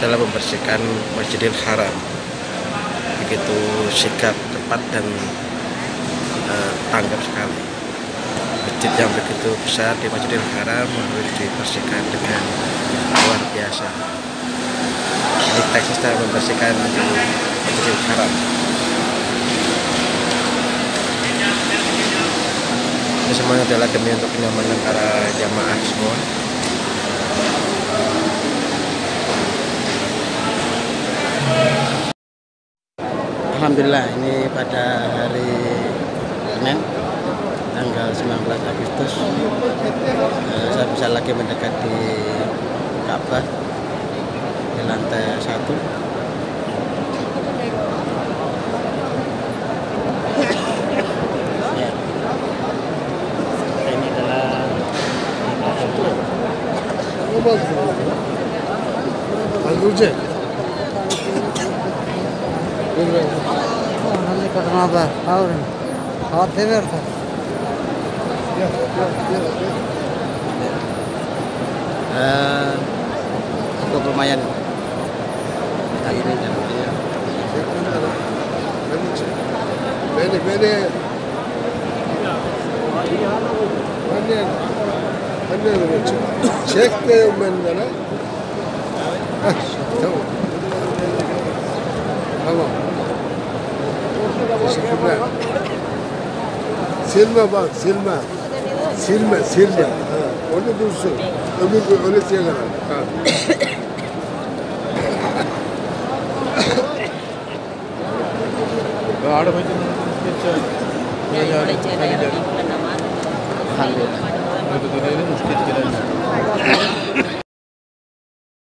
dalam membersihkan Masjidil Haram. Begitu sigap, tepat dan uh, tanggap sekali. Masjid yang begitu besar di Masjidil Haram harus dibersihkan dengan luar biasa. Ini teknis dalam membersihkan Masjidil Haram. Ini semuanya adalah demi untuk kenyamanan para jamaah Alhamdulillah ini pada hari Senin tanggal 19 Agustus eh, saya bisa lagi mendekati Ka'bah di lantai satu Ya. ini adalah Angurce. हमने करना बा और हाथ दे बेर था Eh, cukup lumayan. Kita ini jangan Beni beni. Anne. Anne çek. Çek diyorum benden ha. Tamam. Tamam. Silme bak silme. Silme silme. Ha. Onu dursun. Öbür gün öyle şeyler. Ha. ఆడబోయింది ముష్కెచ్చాయి